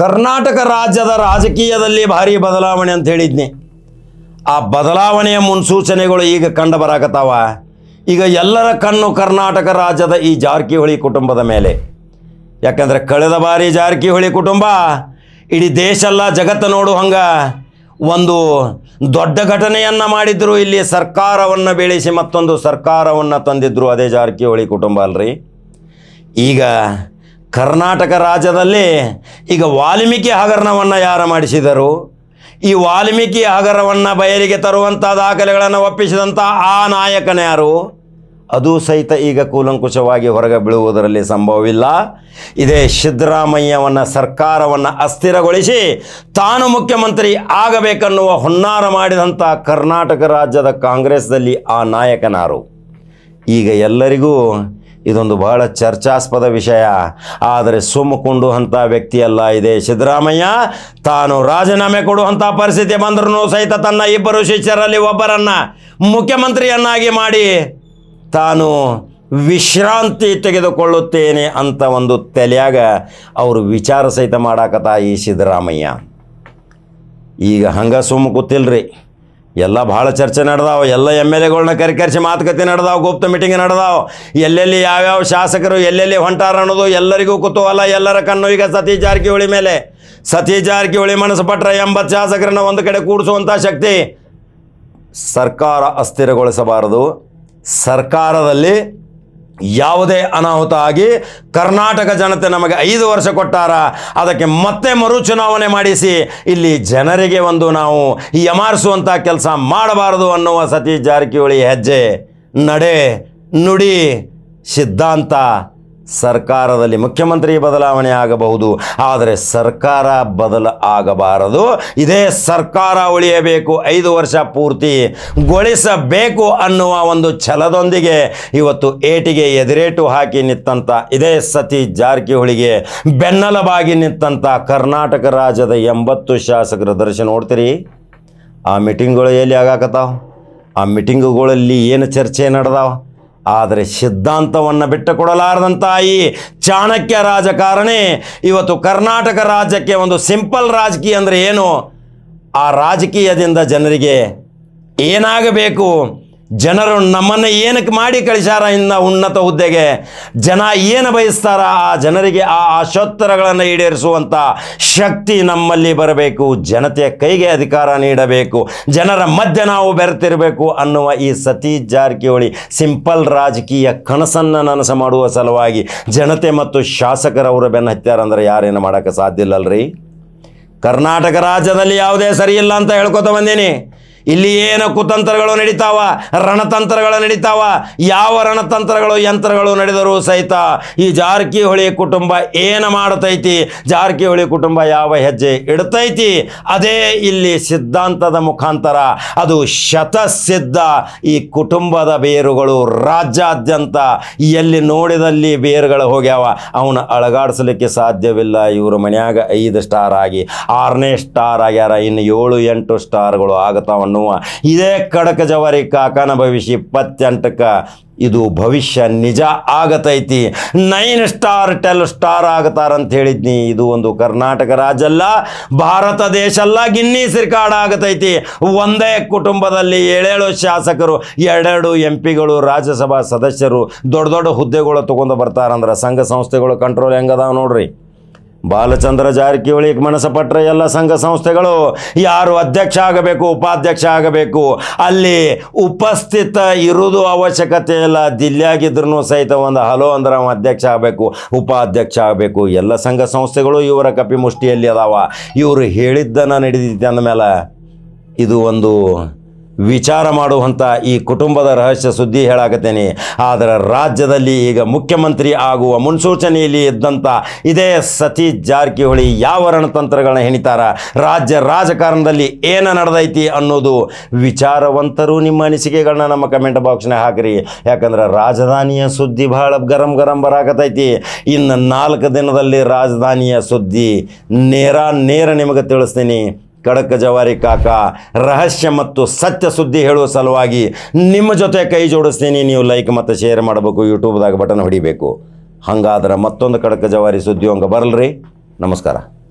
ಕರ್ನಾಟಕ ರಾಜ್ಯದ ರಾಜಕೀಯದಲ್ಲಿ ಭಾರಿ ಬದಲಾವಣೆ ಅಂತ ಹೇಳಿದ್ನಿ. ಆ ಬದಲಾವಣೆಯ ಮುನ್ಸೂಚನೆಗಳು ಈಗ ಕಂಡು ಬರಾಕತ್ತಾವ. ಈಗ ಎಲ್ಲರ ಕಣ್ಣು ಕರ್ನಾಟಕ ರಾಜ್ಯದ ಈ ಜಾರಕಿಹೊಳಿ ಕುಟುಂಬದ ಮೇಲೆ. ಯಾಕಂದರೆ ಕಳೆದ ಬಾರಿ ಜಾರಕಿಹೊಳಿ ಕುಟುಂಬ, ಇಡೀ ದೇಶ ಎಲ್ಲ ಜಗತ್ತು ನೋಡು ಹಂಗ ಒಂದು ದೊಡ್ಡ ಘಟನೆಯನ್ನು ಮಾಡಿದ್ರು, ಇಲ್ಲಿ ಸರ್ಕಾರವನ್ನು ಬೆಳೆಸಿ ಮತ್ತೊಂದು ಸರ್ಕಾರವನ್ನು ತಂದಿದ್ರು ಅದೇ ಜಾರಕಿಹೊಳಿ ಕುಟುಂಬ ಅಲ್ರಿ. ಈಗ ಕರ್ನಾಟಕ ರಾಜ್ಯದಲ್ಲಿ ಈಗ ವಾಲ್ಮೀಕಿ ಹಗರಣವನ್ನು ಯಾರು ಮಾಡಿಸಿದರು? ಈ ವಾಲ್ಮೀಕಿ ಹಗರವನ್ನು ಬಯಲಿಗೆ ತರುವಂಥ ದಾಖಲೆಗಳನ್ನು ಒಪ್ಪಿಸಿದಂಥ ಆ ನಾಯಕನ ಯಾರು? ಅದು ಸಹಿತ ಈಗ ಕೂಲಂಕುಷವಾಗಿ ಹೊರಗೆ ಬೀಳುವುದರಲ್ಲಿ ಸಂಭವವಿಲ್ಲ. ಇದೇ ಸಿದ್ದರಾಮಯ್ಯವನ್ನು ಸರ್ಕಾರವನ್ನು ಅಸ್ಥಿರಗೊಳಿಸಿ ತಾನು ಮುಖ್ಯಮಂತ್ರಿ ಆಗಬೇಕನ್ನುವ ಹುನ್ನಾರ ಮಾಡಿದಂಥ ಕರ್ನಾಟಕ ರಾಜ್ಯದ ಕಾಂಗ್ರೆಸ್ದಲ್ಲಿ ಆ ನಾಯಕನಾರು. ಈಗ ಎಲ್ಲರಿಗೂ ಇದೊಂದು ಬಹಳ ಚರ್ಚಾಸ್ಪದ ವಿಷಯ. ಆದರೆ ಸುಮ್ಮಕೊಂಡು ಅಂಥ ವ್ಯಕ್ತಿಯಲ್ಲ ಇದೆ ಸಿದ್ದರಾಮಯ್ಯ. ತಾನು ರಾಜೀನಾಮೆ ಕೊಡುವಂಥ ಪರಿಸ್ಥಿತಿ ಬಂದರೂ ಸಹಿತ ತನ್ನ ಇಬ್ಬರು ಶಿಷ್ಯರಲ್ಲಿ ಒಬ್ಬರನ್ನು ಮುಖ್ಯಮಂತ್ರಿಯನ್ನಾಗಿ ಮಾಡಿ ತಾನು ವಿಶ್ರಾಂತಿ ತೆಗೆದುಕೊಳ್ಳುತ್ತೇನೆ ಅಂತ ಒಂದು ತಲೆಯಾಗ ಅವರು ವಿಚಾರ ಸಹಿತ ಮಾಡಾಕತ್ತ ಈ ಸಿದ್ದರಾಮಯ್ಯ. ಈಗ ಹಂಗ ಸುಮ್ಮ ಕೂತಿಲ್ರಿ. ಎಲ್ಲ ಭಾಳ ಚರ್ಚೆ ನಡೆದಾವ, ಎಲ್ಲ ಎಂ ಎಲ್ ಎಗಳನ್ನ ಕರೆ ಕರೆಸಿ ಮಾತುಕತೆ ನಡೆದಾವ, ಗುಪ್ತ ಮೀಟಿಂಗ್ ನಡೆದಾವ. ಎಲ್ಲೆಲ್ಲಿ ಯಾವ್ಯಾವ ಶಾಸಕರು ಎಲ್ಲೆಲ್ಲಿ ಹೊಂಟಾರ ಅನ್ನೋದು ಎಲ್ಲರಿಗೂ ಕುತೂಹಲ ಎಲ್ಲರ ಕಣ್ಣು ಈಗ ಸತೀಶ್ ಜಾರಕಿಹೊಳಿ ಮೇಲೆ. ಸತೀಶ್ ಜಾರಕಿಹೊಳಿ ಮನಸ್ಸು ಪಟ್ರೆ ಎಂಬತ್ತು ಶಾಸಕರನ್ನ ಒಂದು ಕಡೆ ಕೂಡಿಸುವಂಥ ಶಕ್ತಿ ಸರ್ಕಾರ ಅಸ್ಥಿರಗೊಳಿಸಬಾರದು. ಸರ್ಕಾರದಲ್ಲಿ ಯಾವುದೇ ಅನಾಹುತ ಆಗಿ ಕರ್ನಾಟಕ ಜನತೆ ನಮಗೆ ಐದು ವರ್ಷ ಕೊಟ್ಟಾರ. ಅದಕ್ಕೆ ಮತ್ತೆ ಮರು ಚುನಾವಣೆ ಮಾಡಿಸಿ. ಇಲ್ಲಿ ಜನರಿಗೆ ಒಂದು ನಾವು ಯಮಾರಿಸುವಂಥ ಕೆಲಸ ಮಾಡಬಾರದು ಅನ್ನುವ ಸತೀಶ್ ಜಾರಕಿಹೊಳಿ ಹೆಜ್ಜೆ. ನಡೆ ನುಡಿ ಸಿದ್ಧಾಂತ. ಸರ್ಕಾರದಲ್ಲಿ ಮುಖ್ಯಮಂತ್ರಿ ಬದಲಾವಣೆ ಆಗಬಹುದು, ಆದರೆ ಸರ್ಕಾರ ಬದಲ ಆಗಬಾರದು. ಇದೇ ಸರ್ಕಾರ ಉಳಿಯಬೇಕು, ಐದು ವರ್ಷ ಪೂರ್ತಿ ಗೊಳಿಸಬೇಕು ಅನ್ನುವ ಒಂದು ಛಲದೊಂದಿಗೆ ಇವತ್ತು ಏಟಿಗೆ ಎದುರೇಟು ಹಾಕಿ ನಿತ್ತಂಥ ಇದೇ ಸತಿ ಜಾರಕಿಹೊಳಿಗೆ ಬೆನ್ನಲವಾಗಿ ನಿಂತಂಥ ಕರ್ನಾಟಕ ರಾಜ್ಯದ ಎಂಬತ್ತು ಶಾಸಕರ ದರ್ಶನ ನೋಡ್ತೀರಿ. ಆ ಮೀಟಿಂಗ್ಗಳು ಎಲ್ಲಿ ಆಗಾಕತ್ತಾವ? ಆ ಮೀಟಿಂಗ್ಗಳಲ್ಲಿ ಏನು ಚರ್ಚೆ ನಡೆದಾವ? ಆದರೆ ಸಿದ್ಧಾಂತವನ್ನು ಬಿಟ್ಟು ಕೊಡಲಾರದಂಥ ಈ ಚಾಣಕ್ಯ ರಾಜಕಾರಣಿ. ಇವತ್ತು ಕರ್ನಾಟಕ ರಾಜ್ಯಕ್ಕೆ ಒಂದು ಸಿಂಪಲ್ ರಾಜಕೀಯ ಅಂದರೆ ಏನು? ಆ ರಾಜಕೀಯದಿಂದ ಜನರಿಗೆ ಏನಾಗಬೇಕು? ಜನರು ನಮ್ಮನ್ನು ಏನಕ್ಕೆ ಮಾಡಿ ಕಳಿಸ್ಯಾರ ಇನ್ನ ಉನ್ನತ ಹುದ್ದೆಗೆ? ಜನ ಏನು ಬಯಸ್ತಾರ? ಆ ಜನರಿಗೆ ಆ ಆಶೋತ್ತರಗಳನ್ನು ಈಡೇರಿಸುವಂಥ ಶಕ್ತಿ ನಮ್ಮಲ್ಲಿ ಬರಬೇಕು. ಜನತೆಯ ಕೈಗೆ ಅಧಿಕಾರ ನೀಡಬೇಕು. ಜನರ ಮಧ್ಯೆ ನಾವು ಬೆರೆತಿರಬೇಕು ಅನ್ನುವ ಈ ಸತೀಶ್ ಜಾರಕಿಹೊಳಿ ಸಿಂಪಲ್ ರಾಜಕೀಯ ಕನಸನ್ನು ನನಸ ಮಾಡುವ ಸಲುವಾಗಿ ಜನತೆ ಮತ್ತು ಶಾಸಕರವರ ಬೆನ್ನ ಹತ್ಯಾರಂದ್ರೆ ಯಾರೇನು ಮಾಡೋಕ್ಕೆ ಸಾಧ್ಯ ಇಲ್ಲಲ್ರಿ? ಕರ್ನಾಟಕ ರಾಜ್ಯದಲ್ಲಿ ಯಾವುದೇ ಸರಿಯಿಲ್ಲ ಅಂತ ಹೇಳ್ಕೊತ ಬಂದೀನಿ. ಇಲ್ಲಿ ಏನು ಕುತಂತ್ರಗಳು ನಡೀತಾವ? ರಣತಂತ್ರಗಳು ನಡೀತಾವ? ಯಾವ ರಣತಂತ್ರಗಳು, ಯಂತ್ರಗಳು ನಡೆದರೂ ಸಹಿತ ಈ ಜಾರಕಿಹೊಳಿ ಕುಟುಂಬ ಏನು ಮಾಡತೈತಿ? ಜಾರಕಿಹೊಳಿ ಕುಟುಂಬ ಯಾವ ಹೆಜ್ಜೆ ಇಡ್ತೈತಿ? ಅದೇ ಇಲ್ಲಿ ಸಿದ್ಧಾಂತದ ಮುಖಾಂತರ. ಅದು ಶತಸಿದ್ಧ ಈ ಕುಟುಂಬದ ಬೇರುಗಳು ರಾಜ್ಯಾದ್ಯಂತ ಎಲ್ಲಿ ನೋಡಿದಲ್ಲಿ ಬೇರುಗಳು ಹೋಗ್ಯಾವ? ಅವನ ಅಳಗಾಡಿಸಲಿಕ್ಕೆ ಸಾಧ್ಯವಿಲ್ಲ. ಇವರು ಮನ್ಯಾಗ ಐದು ಸ್ಟಾರ್ ಆಗಿ, ಆರನೇ ಸ್ಟಾರ್ ಆಗ್ಯಾರ. ಇನ್ನು ಏಳು, ಎಂಟು ಸ್ಟಾರ್ಗಳು ಆಗತಾವ. ಅನ್ನುವ ಇದೇ ಕಡಕ ಜವಾರಿ ಕಾಕನ ಭವಿಷ್ಯ ಇಪ್ಪತ್ತೆಂಟಕ್ಕೆ ಇದು ಭವಿಷ್ಯ ನಿಜ ಆಗತೈತಿ. ನೈನ್ ಸ್ಟಾರ್, ಟೆಲ್ ಸ್ಟಾರ್ ಆಗತಾರಂತ ಹೇಳಿದ್ನಿ ಇದು ಒಂದು ಕರ್ನಾಟಕ ರಾಜ್ಯ ಅಲ್ಲ ಭಾರತ ದೇಶ ಅಲ್ಲ ಗಿನ್ನಿ ಸಿರ್ಕಾಡ ಆಗತೈತಿ. ಒಂದೇ ಕುಟುಂಬದಲ್ಲಿ ಏಳೇಳು ಶಾಸಕರು, ಎರಡೆರಡು ಎಂ ಪಿಗಳು ರಾಜ್ಯಸಭಾ ಸದಸ್ಯರು, ದೊಡ್ಡ ದೊಡ್ಡ ಹುದ್ದೆಗಳು ತೊಗೊಂಡು ಬರ್ತಾರಂದ್ರೆ ಸಂಘ ಸಂಸ್ಥೆಗಳು ಕಂಟ್ರೋಲ್ ಹೆಂಗದಾವ ನೋಡ್ರಿ. ಬಾಲಚಂದ್ರ ಜಾರಕಿಹೊಳಿ ಪಟ್ಟರೆ ಎಲ್ಲ ಸಂಘ ಸಂಸ್ಥೆಗಳು. ಯಾರು ಅಧ್ಯಕ್ಷ ಆಗಬೇಕು, ಉಪಾಧ್ಯಕ್ಷ ಆಗಬೇಕು, ಅಲ್ಲಿ ಉಪಸ್ಥಿತ ಇರುವುದು ಅವಶ್ಯಕತೆ ಇಲ್ಲ. ದಿಲ್ಲಿಯಾಗಿದ್ರು ಸಹಿತ ಒಂದು ಹಲೋ ಅಂದ್ರೆ ಅವ ಅಧ್ಯಕ್ಷ ಆಗಬೇಕು, ಉಪಾಧ್ಯಕ್ಷ ಆಗಬೇಕು. ಎಲ್ಲ ಸಂಘ ಸಂಸ್ಥೆಗಳು ಇವರ ಕಪಿ ಮುಷ್ಟಿಯಲ್ಲಿ ಅದಾವ. ಇವರು ಹೇಳಿದ್ದನ್ನು ನಡೆದಿದ್ದೆ ಅಂದಮೇಲೆ ಇದು ಒಂದು ವಿಚಾರ ಮಾಡುವಂಥ ಈ ಕುಟುಂಬದ ರಹಸ್ಯ ಸುದ್ದಿ ಹೇಳಾಕತ್ತೇನೆ. ಆದರೆ ರಾಜ್ಯದಲ್ಲಿ ಈಗ ಮುಖ್ಯಮಂತ್ರಿ ಆಗುವ ಮುನ್ಸೂಚನೆಯಲ್ಲಿ ಇದ್ದಂಥ ಇದೇ ಸತೀಶ್ ಜಾರಕಿಹೊಳಿ ಯಾವ ರಣತಂತ್ರಗಳನ್ನ ಹೆಣಿತಾರ? ರಾಜ್ಯ ರಾಜಕಾರಣದಲ್ಲಿ ಏನು ನಡೆದೈತಿ ಅನ್ನೋದು ವಿಚಾರವಂತರು ನಿಮ್ಮ ಅನಿಸಿಕೆಗಳನ್ನ ನಮ್ಮ ಕಮೆಂಟ್ ಬಾಕ್ಸ್ನಾಗ ಹಾಕಿರಿ. ಯಾಕಂದ್ರೆ ರಾಜಧಾನಿಯ ಸುದ್ದಿ ಬಹಳ ಗರಂ ಗರಂ ಬರಾಕತೈತಿ ಇನ್ನು ನಾಲ್ಕು ದಿನದಲ್ಲಿ ರಾಜಧಾನಿಯ ಸುದ್ದಿ ನೇರ ನೇರ ನಿಮಗೆ ತಿಳಿಸ್ತೀನಿ. ಖಡಕ್ ಜವಾರಿ ಕಾಕ, ರಹಸ್ಯ ಮತ್ತು ಸತ್ಯ ಸುದ್ದಿ ಹೇಳುವ ಸಲುವಾಗಿ ನಿಮ್ಮ ಜೊತೆ ಕೈ ಜೋಡಿಸ್ತೀನಿ. ನೀವು ಲೈಕ್ ಮತ್ತು ಶೇರ್ ಮಾಡಬೇಕು ಯೂಟ್ಯೂಬ್ದಾಗ ಬಟನ್ ಹೊಡಿಬೇಕು. ಹಂಗಾದ್ರೆ ಮತ್ತೊಂದು ಖಡಕ್ ಜವಾರಿ ಸುದ್ದಿ ಹಂಗೆ ಬರಲ್ರಿ. ನಮಸ್ಕಾರ.